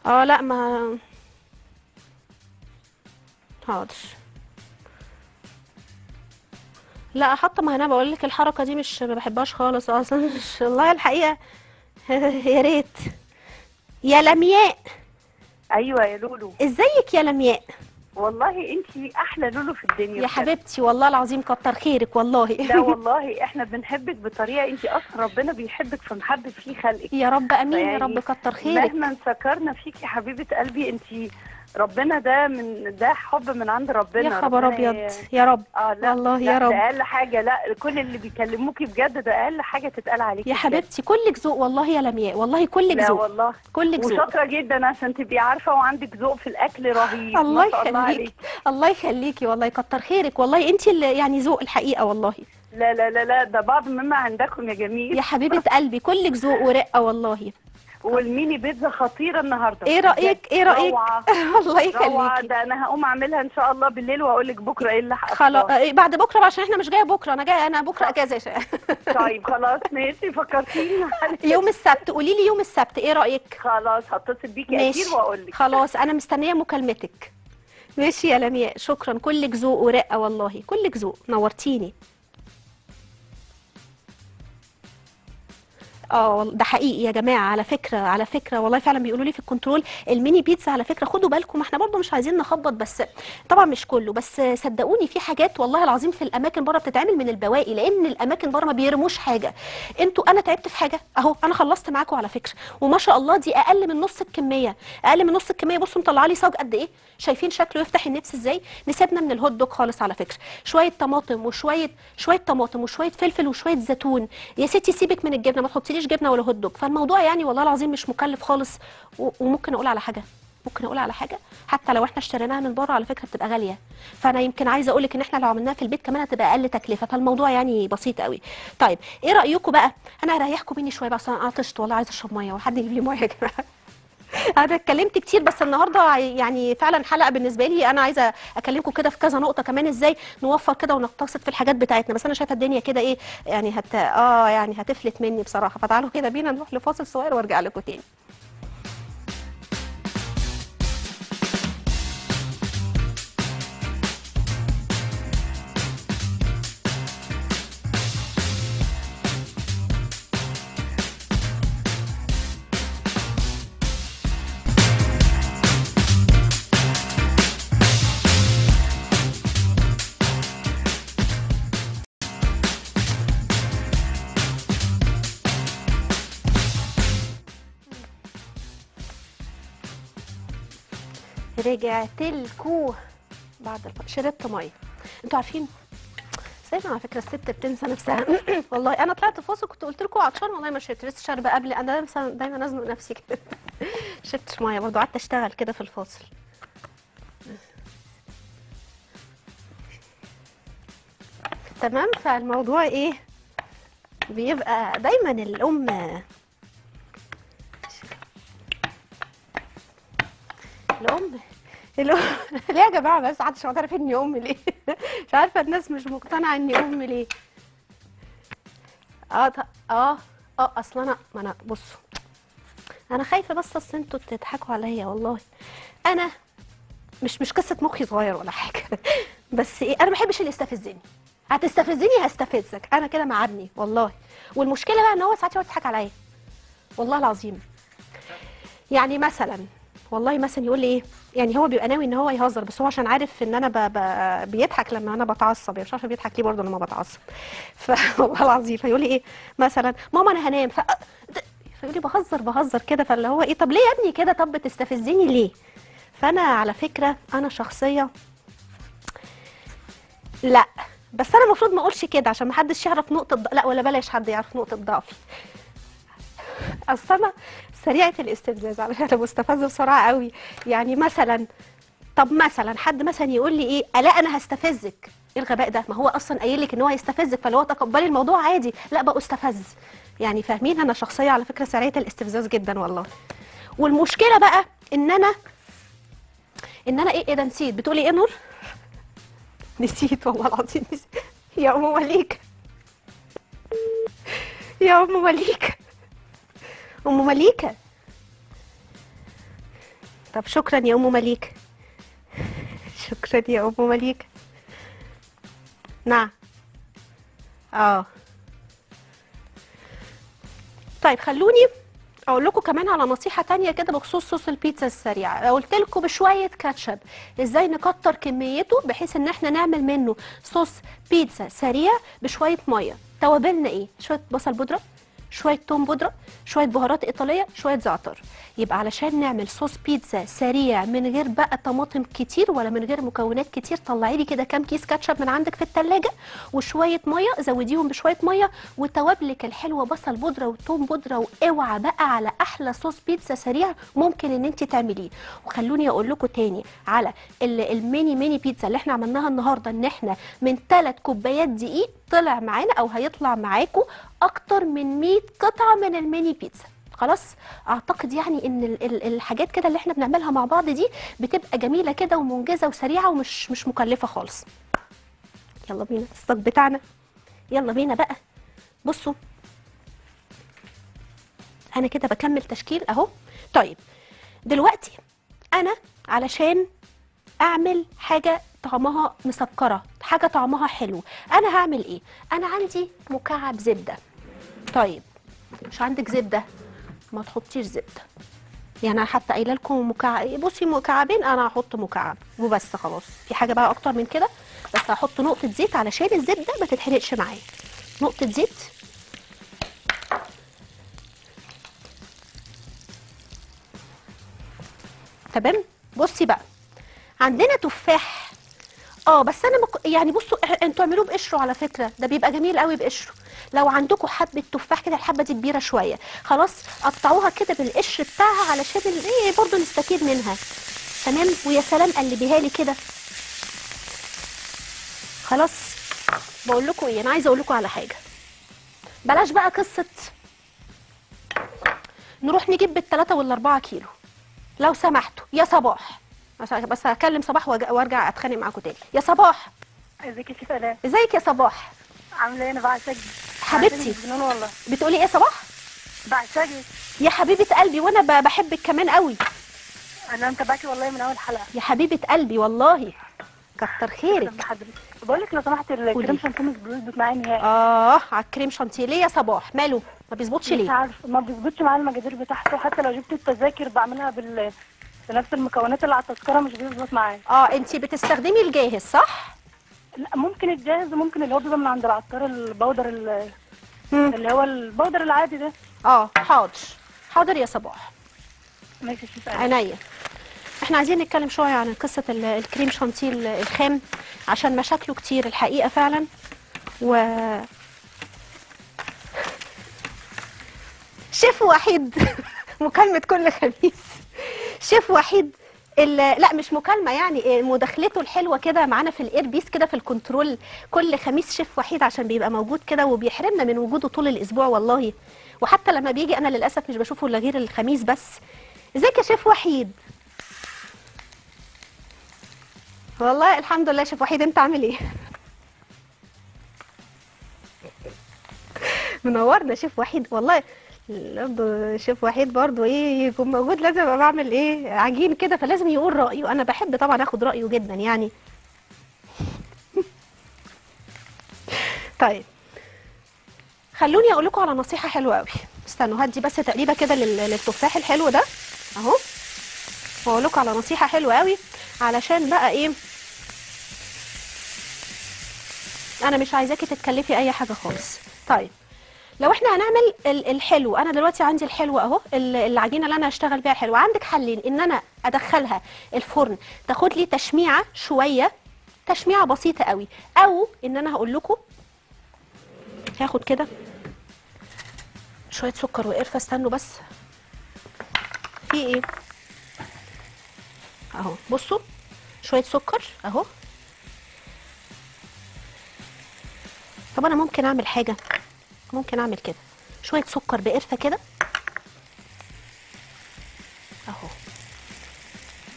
آه لا ما حاضر. لا حتى ما أنا بقول لك الحركة دي مش ما بحبهاش خالص أصلا. مش والله الحقيقة. يا ريت. يا لمياء. أيوه يا لولو. إزيك يا لمياء؟ والله أنت أحلى لولو في الدنيا يا. حبيبتي والله العظيم كتر خيرك والله. لا والله إحنا بنحبك بطريقة أنت أصلا ربنا بيحبك فمحبب فيه خلقك. يا رب آمين يا يعني رب كتر خيرك. مهما سكرنا فيكي يا حبيبة قلبي أنت ربنا ده من ده حب من عند ربنا يا خبر أبيض يا رب. آه لا والله لا يا رب. ده أقل حاجة لا كل اللي بيكلموكي بجد ده أقل حاجة تتقال عليكي يا. حبيبتي كلك ذوق والله يا لمياء والله كلك لا ذوق. والله. كلك ذوق. وشاطرة جدا عشان تبقي عارفة وعندك ذوق في الأكل رهيب الله شاء الله يخليك. عليك الله يخليكي والله كتر خيرك والله. انت اللي يعني ذوق الحقيقة والله. لا لا لا لا ده بعض مما عندكم يا جميل. يا حبيبة قلبي كلك ذوق ورقة والله. والميني بيتزا خطيرة النهارده. إيه رأيك؟ إيه رأيك؟ الله يخليكي. ده أنا هقوم أعملها إن شاء الله بالليل وأقول لك بكرة إيه اللي هحصل خلاص. إيه بعد بكرة بقى عشان إحنا مش جاية بكرة. أنا جاية أنا بكرة أجازة. طيب خلاص ماشي. فكرتيني. يوم السبت. قولي لي يوم السبت. إيه رأيك؟ خلاص هتصل بيكي. أكيد وأقول لك. خلاص أنا مستنية مكالمتك. ماشي يا لمياء. شكرا. كلك ذوق ورقة والله. كلك ذوق. نورتيني. آه ده حقيقي يا جماعة على فكرة على فكرة والله فعلا بيقولوا لي في ال control الميني بيتزا على فكرة خدوا بالكم إحنا برضو مش عايزين نخبط بس طبعا مش كله بس صدقوني في حاجات والله العظيم في الأماكن بره بتتعمل من البواقي لأن الأماكن بره ما بيرموش حاجة. أنتوا أنا تعبت في حاجة أهو أنا خلصت معاكم على فكرة وما شاء الله دي أقل من نص الكمية أقل من نص الكمية بصوا مطلعة لي صاج قد إيه شايفين شكله يفتح النفس إزاي؟ نسيبنا من ال hot dog خالص على فكرة شوية طماطم وشوية شوية طماطم وشوية فلفل وشوية زيتون يا ستي سيبك من الجبنة ما تحطيليش جبنة ولا هوت دوج فالموضوع يعني والله العظيم مش مكلف خالص. وممكن أقول على حاجة. ممكن أقول على حاجة. حتى لو إحنا اشتريناها من بره على فكرة بتبقى غالية. فأنا يمكن عايزة أقول لك إن إحنا لو عملناها في البيت كمان هتبقى أقل تكلفة. فالموضوع يعني بسيط قوي. طيب إيه رايكم بقى؟ أنا هريحكم مني شوية بقى أنا عطشت والله عايزة أشرب مية. وحد يجيب لي مية يا جماعة أنا اتكلمت كتير بس النهارده يعني فعلا حلقة بالنسبة لي. أنا عايزة أكلمكم كده في كذا نقطة كمان إزاي نوفر كده ونقتصد في الحاجات بتاعتنا. بس أنا شايفة الدنيا كده إيه يعني هت آه يعني هتفلت مني بصراحة. فتعالوا كده بينا نروح لفاصل صغير وأرجع لكم تاني. رجعت لكم بعد الف... شربت مية. أنتوا عارفين سايبة على فكرة الست بتنسى نفسها. والله أنا طلعت فاصل كنت قلت لكم عطشان والله ما شربت لسه شاربة قبل. أنا دايما أزنق نفسي كده. شربتش مية برضه قعدت أشتغل كده في الفاصل. تمام فالموضوع إيه؟ بيبقى دايما الأم. الأم ليه يا جماعة بس؟ محدش معترف إني ام ليه؟ مش عارفة الناس مش مقتنعة إني ام ليه. آه آه آه أصل أنا ما أنا بصوا. أنا خايفة بس أصل أنتوا تضحكوا عليا والله. أنا مش مش قصة مخي صغير ولا حاجة. بس إيه أنا ما بحبش اللي يستفزني. هتستفزني هستفزك. أنا كده معبني والله. والمشكلة بقى إن هو ساعات يقعد يضحك عليا. والله العظيم. يعني مثلا والله مثلا يقول لي إيه يعني هو بيبقى ناوي إن هو يهزر بس هو عشان عارف إن أنا ب... ب... بيضحك لما أنا بتعصب يعني مش عارفة بيضحك ليه برضه لما بتعصب. فوالله العظيم فيقول لي إيه مثلا ماما أنا هنام ف... فيقول لي بهزر بهزر كده فاللي هو إيه طب ليه يا ابني كده؟ طب بتستفزني ليه؟ فأنا على فكرة أنا شخصية لا بس أنا المفروض ما أقولش كده عشان ما حدش يعرف نقطة. لا ولا بلاش حد يعرف نقطة ضعفي. اصل أنا سريعة الاستفزاز على فكرة مستفزه بسرعة قوي. يعني مثلا طب مثلا حد مثلا يقول لي إيه لا أنا هستفزك؟ إيه الغباء ده؟ ما هو أصلا قايل لك إن هو هيستفزك فلو تقبلي الموضوع عادي. لا بقى استفز. يعني فاهمين؟ أنا شخصية على فكرة سريعة الاستفزاز جدا والله. والمشكلة بقى إن أنا إن أنا إيه إيه ده نسيت. بتقولي إيه نور؟ نسيت والله العظيم نسيت. يا أم مليك. يا أم مليكه أم مليكه طب شكرا يا أم مليكه شكرا يا أم مليكه نعم. آه. طيب خلوني أقول لكم كمان على نصيحة تانية كده بخصوص صوص البيتزا السريعه قلت لكم بشوية كاتشب. إزاي نكتر كميته بحيث إن إحنا نعمل منه صوص بيتزا سريع بشوية مية. توابلنا إيه؟ شوية بصل بودرة. شوية توم بودرة شوية بهارات إيطالية شوية زعتر. يبقى علشان نعمل صوص بيتزا سريع من غير بقى طماطم كتير ولا من غير مكونات كتير طلعي لي كده كام كيس كاتشب من عندك في التلاجة وشوية مية زوديهم بشوية مية وتوابلك الحلوة بصل بودرة وتوم بودرة وأوعى بقى على أحلى صوص بيتزا سريع ممكن إن أنت تعمليه. وخلوني أقول لكم تاني على ال- الميني ميني بيتزا اللي إحنا عملناها النهارده إن إحنا من ثلاث كوبايات دقيق طلع معانا أو هيطلع معاكم أكتر من 100 قطعة من الميني بيتزا. خلاص؟ أعتقد يعني إن ال- ال- الحاجات كده اللي إحنا بنعملها مع بعض دي بتبقى جميلة كده ومنجزة وسريعة ومش مش مكلفة خالص. يلا بينا الصاج بتاعنا. يلا بينا بقى. بصوا. أنا كده بكمل تشكيل أهو. طيب دلوقتي أنا علشان أعمل حاجة طعمها مسكرة حاجة طعمها حلو. أنا هعمل إيه؟ أنا عندي مكعب زبدة. طيب مش عندك زبدة؟ ما تحطيش زبدة. يعني أنا حتى قايلة لكم مكعب بصي مكعبين أنا هحط مكعب وبس خلاص. في حاجة بقى أكتر من كده؟ بس هحط نقطة زيت علشان الزبدة ما تتحرقش معايا. نقطة زيت. تمام؟ بصي بقى. عندنا تفاح. آه بس أنا مك... يعني بصوا أنتوا اعملوه بقشره على فكرة. ده بيبقى جميل قوي بقشره. لو عندكم حبة تفاح كده الحبة دي كبيرة شوية. خلاص قطعوها كده بالقشر بتاعها علشان إيه برضه نستفيد منها. تمام؟ ويا سلام قلبيها لي كده. خلاص. بقول لكم إيه أنا عايزة أقول لكم على حاجة. بلاش بقى قصة. نروح نجيب بالثلاثة والأربعة كيلو. لو سمحتوا. يا صباح. بس- بس هكلم صباح وأرجع أتخانق معاكم تاني. يا صباح. ازيك يا الاء ازيك يا صباح؟ عاملة إيه؟ أنا بعشقك. حبيبتي. بجنون والله. بتقولي إيه يا صباح؟ بعشقك. يا حبيبة قلبي وأنا بحبك كمان قوي. أنا متابعاكي والله من أول حلقة. يا حبيبة قلبي والله. كتر خيرك. بقول لك لو سمحت الكريم شانتيه مش بيظبط معايا نهائي. آه على الكريم شانتيه. ليه يا صباح؟ ماله؟ ما بيظبطش مش ليه؟ عارف ما بيظبطش معايا المقادير بتاعته. حتى لو جبت التذاكر بعملها بال بنفس المكونات اللي على التذكرة مش بيظبط معايا. آه انتي بتستخدمي الجاهز صح؟ لا ممكن الجاهز وممكن اللي هو بيبقى من عند العطار البودر. اللي هو البودر العادي ده. آه حاضر. حاضر يا صباح. ماشي عينيا. إحنا عايزين نتكلم شوية عن قصة ال- الكريم شانتيه ال- الخام عشان مشاكله كتير الحقيقة فعلا. و شيف وحيد مكالمة كل خميس. شيف وحيد لا مش مكالمة يعني إيه، مداخلته الحلوة كده معانا في ال earpiece كده في الكنترول كل خميس شيف وحيد عشان بيبقى موجود كده وبيحرمنا من وجوده طول الأسبوع والله. وحتى لما بيجي أنا للأسف مش بشوفه إلا غير الخميس بس. إزيك يا شيف وحيد؟ والله الحمد لله شيف وحيد أنت عامل إيه؟ منورنا شيف وحيد والله شيف وحيد برضه إيه يكون موجود لازم أبقى بعمل إيه عجين كده فلازم يقول رأيه. أنا بحب طبعا آخد رأيه جدا يعني. طيب. خلوني أقول لكم على نصيحة حلوة قوي استنوا هدي بس تقريبا كده لل- للتفاح الحلو ده. أهو. واقول لكم على نصيحة حلوة قوي علشان بقى إيه أنا مش عايزاكي تتكلفي أي حاجة خالص. طيب. لو إحنا هنعمل ال- الحلو أنا دلوقتي عندي الحلو أهو ال- العجينة اللي أنا هشتغل بيها الحلو عندك حلين إن أنا أدخلها الفرن تاخد لي تشميعة شوية تشميعة بسيطة قوي. أو إن أنا هقول لكم هاخد كده شوية سكر وقرفة استنوا بس. في إيه؟ أهو بصوا شوية سكر أهو. طب أنا ممكن أعمل حاجة؟ ممكن أعمل كده. شوية سكر بقرفة كده. أهو.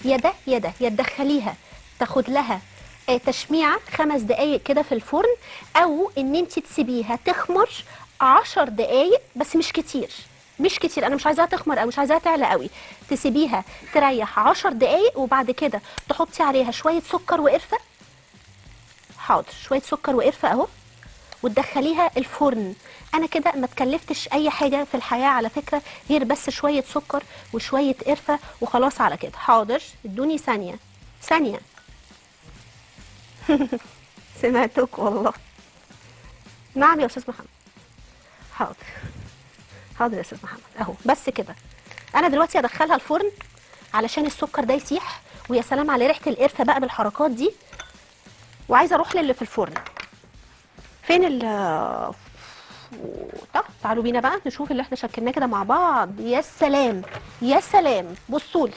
يا ده يا ده يا تدخليها تاخد لها آه، تشميعة خمس دقايق كده في الفرن أو إن أنت تسيبيها تخمر عشر دقايق بس مش كتير. مش كتير. أنا مش عايزاها تخمر أو مش عايزاها تعلى قوي تسيبيها تريح عشر دقايق وبعد كده تحطي عليها شوية سكر وقرفة. حاضر. شوية سكر وقرفة أهو. وتدخليها الفرن. أنا كده ما تكلفتش أي حاجة في الحياة على فكرة غير بس شوية سكر وشوية قرفة وخلاص على كده. حاضر ادوني ثانية. ثانية. سمعتك والله. نعم يا أستاذ محمد. حاضر. حاضر يا أستاذ محمد. أهو بس كده. أنا دلوقتي ادخلها الفرن علشان السكر ده يسيح ويا سلام على ريحة القرفة بقى بالحركات دي. وعايزة أروح للي في الفرن. فين ال طب تعالوا بينا بقى نشوف اللي إحنا شكلناه كده مع بعض. يا سلام يا سلام. بصوا لي.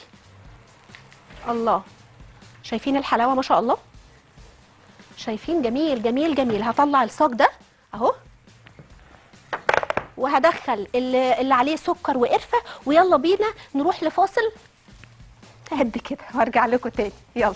الله. شايفين الحلاوة ما شاء الله؟ شايفين؟ جميل جميل جميل. هطلع الصاج ده أهو. وهدخل اللي, اللي عليه سكر وقرفة. ويلا بينا نروح لفاصل قد كده. وأرجع لكم تاني. يلا.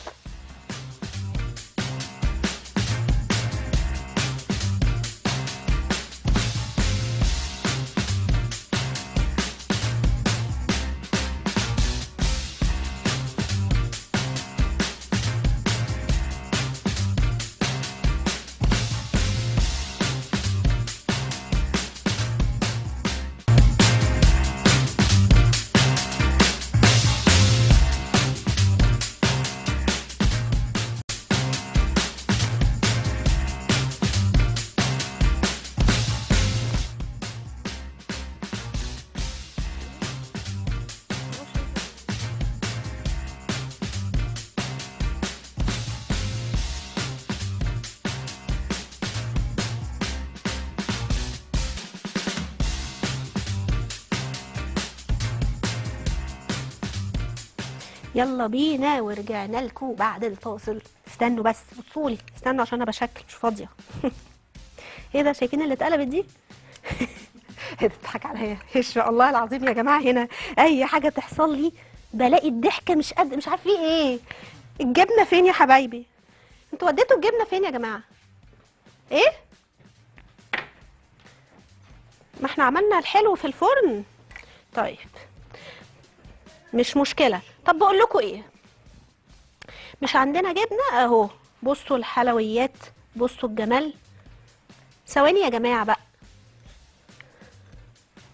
يلا بينا ورجعنا لكم بعد الفاصل. استنوا بس بصوا لي استنوا عشان أنا بشكل مش فاضية. إيه ده شايفين اللي اتقلبت دي؟ بتضحك عليا. ان شاء الله العظيم يا جماعة هنا أي حاجة تحصل لي بلاقي الضحكة مش قد مش عارف ليه إيه. الجبنة فين يا حبايبي؟ أنتوا وديتوا الجبنة فين يا جماعة؟ إيه؟ ما إحنا عملنا الحلو في الفرن. طيب مش مشكلة. طب بقول لكم إيه؟ مش عندنا جبنة اهو. بصوا الحلويات بصوا الجمال. ثواني يا جماعة بقى.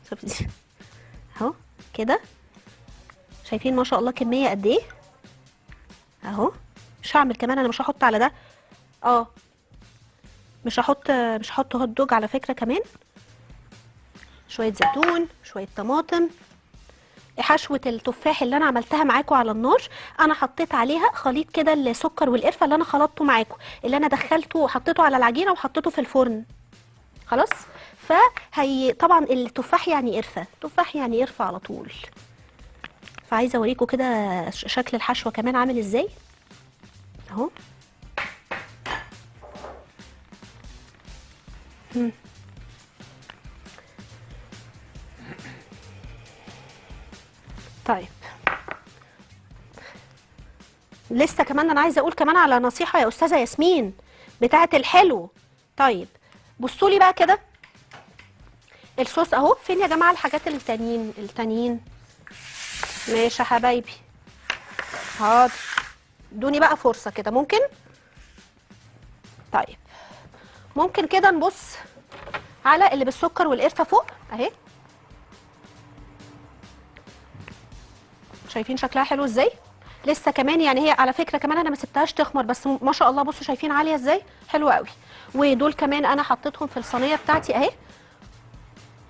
شوفي دي اهو كده. شايفين ما شاء الله كمية قد إيه؟ اهو. مش هعمل كمان أنا مش هحط على ده. آه. مش هحط مش هحط هوت دوج على فكرة كمان. شوية زيتون شوية طماطم. حشوة التفاح اللي أنا عملتها معاكم على النار أنا حطيت عليها خليط كده السكر والقرفة اللي أنا خلطته معاكم اللي أنا دخلته وحطيته على العجينة وحطيته في الفرن. خلاص؟ فهي طبعا التفاح يعني قرفة تفاح يعني قرفة على طول. فعايزة اوريكم كده شكل الحشوة كمان عامل إزاي؟ أهو. طيب. لسه كمان أنا عايزة أقول كمان على نصيحة يا أستاذة ياسمين بتاعه الحلو. طيب بصوا لي بقى كده. الصوص أهو. فين يا جماعة الحاجات التانيين؟ التانيين. ماشي يا حبايبي. حاضر. ادوني بقى فرصة كده. ممكن؟ طيب. ممكن كده نبص على اللي بالسكر والقرفة فوق. أهي. شايفين شكلها حلو إزاي؟ لسه كمان يعني هي على فكرة كمان أنا ما سبتهاش تخمر بس ما شاء الله بصوا شايفين عالية إزاي؟ حلوة قوي. ودول كمان أنا حطيتهم في الصينية بتاعتي أهي.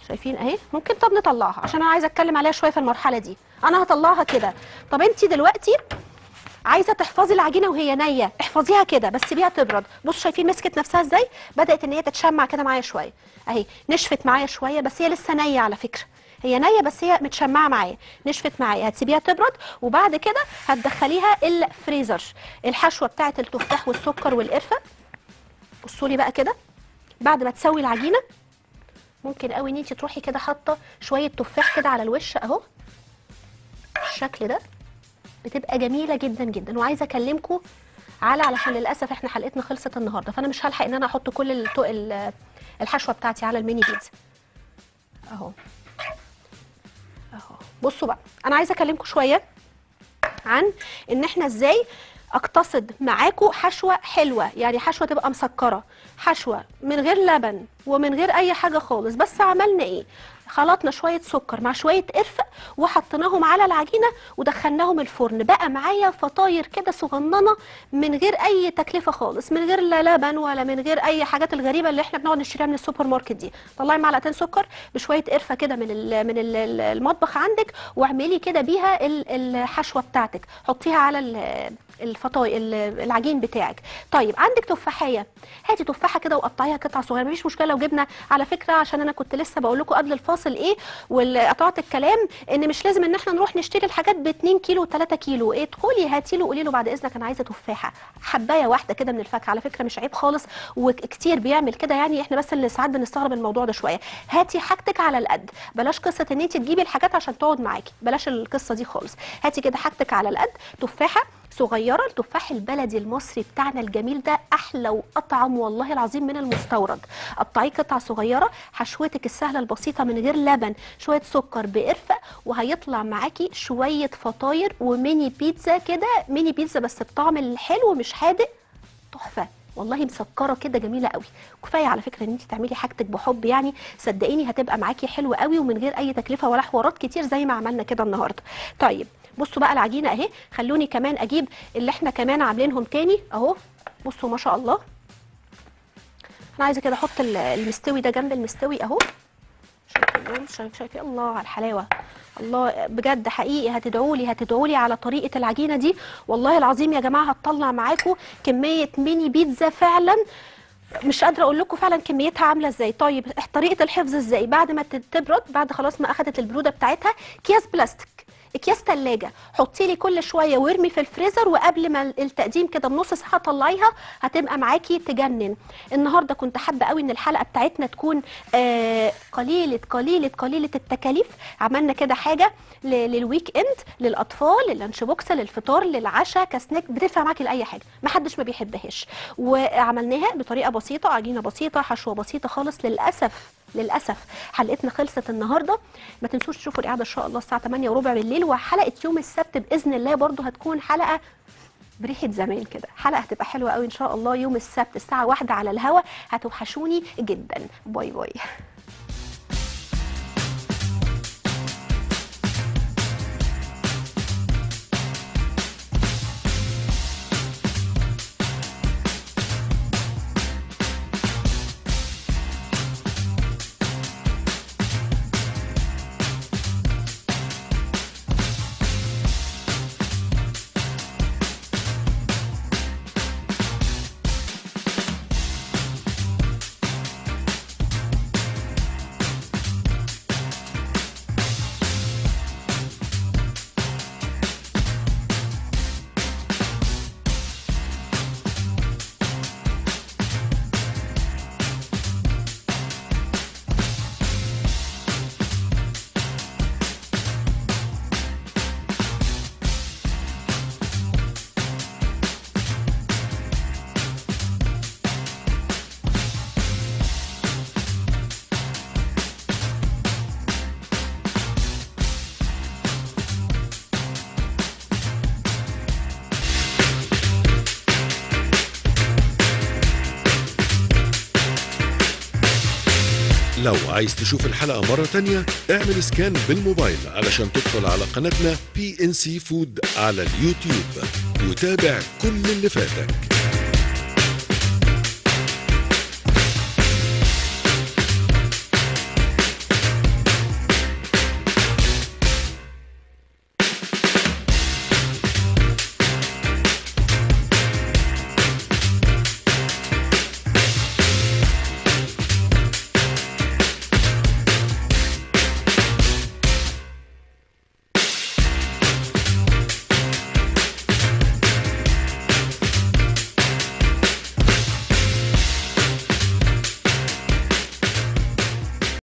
شايفين أهي؟ ممكن طب نطلعها عشان أنا عايزة أتكلم عليها شوية في المرحلة دي. أنا هطلعها كده. طب انت دلوقتي عايزة تحفظي العجينة وهي نية احفظيها كده بس سيبيها تبرد. بصوا شايفين مسكت نفسها إزاي؟ بدأت إن هي تتشمع كده معايا شوية. أهي نشفت معايا شوية بس هي لسه نية على فكرة. هي نية بس هي متشمعة معايا نشفت معايا. هتسيبيها تبرد وبعد كده هتدخليها الفريزر. الحشوة بتاعه التفاح والسكر والقرفة. بصوا لي بقى كده. بعد ما تسوي العجينة ممكن قوي إن انت تروحي كده حاطة شوية تفاح كده على الوش أهو. بالشكل ده بتبقى جميلة جدا جدا. وعايزة اكلمكم على علشان للأسف إحنا حلقتنا خلصت النهارده. فأنا مش هلحق إن أنا أحط كل الحشوة بتاعتي على الميني بيتزا. أهو. بصوا بقى أنا عايزة أكلمكم شوية عن إن إحنا إزاي أقتصد معاكم حشوة حلوة يعني حشوة تبقى مسكرة حشوة من غير لبن ومن غير أي حاجة خالص بس عملنا إيه؟ خلطنا شوية سكر مع شوية قرفه وحطيناهم على العجينة ودخلناهم الفرن. بقى معايا فطاير كده صغننة من غير أي تكلفة خالص من غير لا لبن ولا من غير أي حاجات الغريبة اللي إحنا بنقعد نشتريها من السوبر ماركت دي. طلعي معلقتين سكر بشوية قرفة كده من ال من ال المطبخ عندك واعملي كده بيها ال- الحشوة بتاعتك. حطيها على الفطاي ال- العجين بتاعك. طيب عندك تفاحاية. هاتي تفاحة كده وقطعيها قطع صغيرة. مفيش مشكلة لو جبنا على فكرة عشان أنا كنت لسه بقول لكم قبل الفاصل إيه وقطعت الكلام إن مش لازم إن إحنا نروح نشتري الحاجات ب 2 كيلو و3 كيلو. ادخلي هاتي له قولي له بعد إذنك أنا عايزة تفاحة. حباية واحدة كده من الفاكهة. على فكرة مش عيب خالص وكتير بيعمل كده. يعني إحنا بس اللي ساعات بنستغرب الموضوع ده شوية. هاتي حاجتك على القد. بلاش قصة إن انت تجيبي الحاجات عشان تقعد معاكي. بلاش القصة دي خالص. هاتي كده حاجتك على القد. تفاحة. صغيرة التفاح البلدي المصري بتاعنا الجميل ده أحلى وأطعم والله العظيم من المستورد. قطعيه قطع صغيرة حشوتك السهلة البسيطة من غير لبن شوية سكر بقرفة وهيطلع معاكي شوية فطاير وميني بيتزا كده. ميني بيتزا بس بطعم الحلو مش حادق. تحفة. والله مسكرة كده جميلة قوي. كفاية على فكرة إن انت تعملي حاجتك بحب يعني. صدقيني هتبقى معاكي حلوة قوي ومن غير أي تكلفة ولا حوارات كتير زي ما عملنا كده النهارده. طيب بصوا بقى العجينة اهي خلوني كمان أجيب اللي إحنا كمان عاملينهم تاني أهو. بصوا ما شاء الله. أنا عايزة كده أحط ال- المستوي ده جنب المستوي أهو. شايف شايفين الله على الحلاوة. الله بجد حقيقي هتدعوا لي هتدعوا لي على طريقة العجينة دي. والله العظيم يا جماعة هتطلع معاكم كمية ميني بيتزا فعلا. مش قادرة أقول لكم فعلا كميتها عاملة إزاي. طيب طريقة الحفظ إزاي؟ بعد ما تبرد بعد خلاص ما أخدت البرودة بتاعتها أكياس بلاستيك. اكياس ثلاجه حطي لي كل شوية وارمي في الفريزر وقبل ما التقديم كده بنص ساعة طلعيها هتبقى معاكي تجنن. النهارده كنت حابة قوي إن الحلقة بتاعتنا تكون آه قليلة قليلة قليلة التكاليف. عملنا كده حاجة لل weekend للأطفال لل lunch box للفطار للعشاء كسناك بتنفع معاكي لأي حاجة. ما حدش ما بيحبهاش. وعملناها بطريقة بسيطة عجينة بسيطة حشوة بسيطة خالص للأسف. للأسف. حلقتنا خلصت النهارده. ما تنسوش تشوفوا الإعادة إن شاء الله الساعة 8 وربع بالليل وحلقة يوم السبت بإذن الله برضو هتكون حلقة بريحة زمان كده. حلقة هتبقى حلوة قوي إن شاء الله يوم السبت الساعة واحدة على الهوا. هتوحشوني جدا. باي باي. عايز تشوف الحلقة مرة تانية اعمل scan بالموبايل علشان تدخل على قناتنا سي فود على اليوتيوب وتابع كل اللي فاتك.